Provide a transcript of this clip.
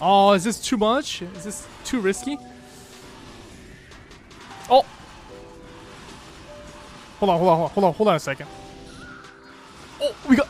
Oh, is this too much? Is this too risky? Oh! Hold on, hold on, hold on, hold on, a second. Oh, we got...